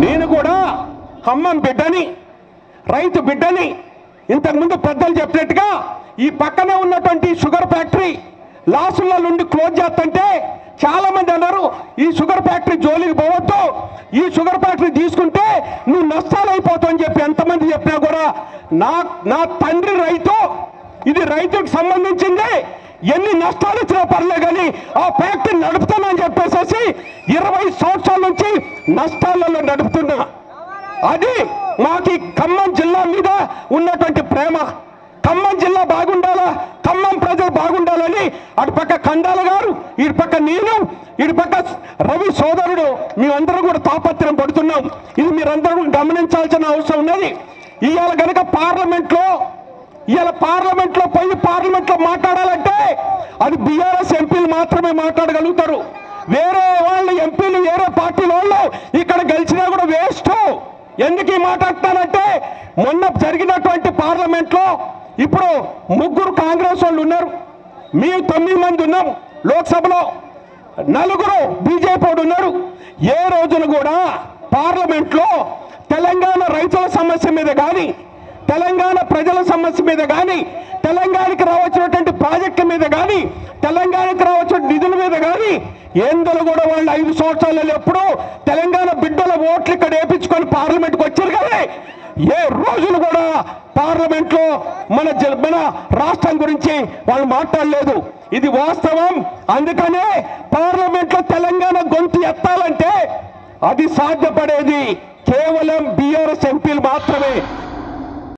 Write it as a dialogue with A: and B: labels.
A: నేను కూడా ఖమ్మం బిడ్డని రైతు బిడ్డని ఇంతకుముందు పెద్దలు చెప్పినట్టుగా ఈ పక్కనే ఉన్నటువంటి షుగర్ ఫ్యాక్టరీ లాసుల నుండి క్లోజ్ చేస్తుంటే చాలా మంది అన్నారు ఈ షుగర్ ఫ్యాక్టరీ జోలికి పోవద్దు ఈ షుగర్ ఫ్యాక్టరీ తీసుకుంటే నువ్వు నష్టాలు అయిపోతావు అని చెప్పి ఎంతమంది చెప్పినా కూడా నా నా తండ్రి రైతు ఇది రైతుకు సంబంధించింది ఎన్ని నష్టాలు వచ్చినా పర్లే కానీ ఆ ఫ్యాక్టరీ నడుపుతానని చేసి ఇరవై సంవత్సరాల నుంచి నష్టాలలో నడుపుతున్నా. అది మాకి ఖమ్మం జిల్లా మీద ఉన్నటువంటి ప్రేమ. ఖమ్మం జిల్లా బాగుండాలా? ఖమ్మం ప్రజలు బాగుండాలని అటుపక్క కండాల గారు ఇటుపక్క నేను ఇటుపక్క రవి సోదరుడు మేమందరం కూడా తాపత్రం పడుతున్నాం. ఇది మీరందరూ కూడా గమనించాల్సిన అవసరం ఉన్నది. ఇవాళ కనుక పార్లమెంట్లో ఇవాళ పార్లమెంట్లో పోయి పార్లమెంట్లో మాట్లాడాలంటే అది బీఆర్ఎస్ ఎంపీలు మాత్రమే మాట్లాడగలుగుతారు. వేరే వాళ్ళు ఎంపీలు వేరే పార్టీ వాళ్ళు ఇక్కడ గెలిచినా కూడా వేస్ట్ ఎందుకు ఈ మాట్లాడతానంటే మొన్న జరిగినటువంటి పార్లమెంట్లో ఇప్పుడు ముగ్గురు కాంగ్రెస్ వాళ్ళు ఉన్నారు. మేము తొమ్మిది మంది ఉన్నాం లోక్సభలో. నలుగురు బీజేపీ వాడు ఉన్నారు. ఏ రోజున కూడా పార్లమెంట్లో తెలంగాణ రైతుల సమస్య మీద కానీ తెలంగాణ ప్రజల సమస్య మీద కానీ తెలంగాణకి రావచ్చినటువంటి ప్రాజెక్టు మీద కానీ తెలంగాణకి రావచ్చిన నిధుల మీద కానీ ఎందులో కూడా వాళ్ళు ఐదు సంవత్సరాలలో ఎప్పుడు తెలంగాణ బిడ్డల ఓట్లు ఇక్కడ వేపించుకొని పార్లమెంట్కి వచ్చారు కానీ ఏ రోజులు కూడా పార్లమెంట్లో మన మన రాష్ట్రం గురించి వాళ్ళు మాట్లాడలేదు. ఇది వాస్తవం. అందుకనే పార్లమెంట్లో తెలంగాణ గొంతు ఎత్తాలంటే అది సాధ్యపడేది కేవలం బీఆర్ఎస్ ఎంపీలు మాత్రమే.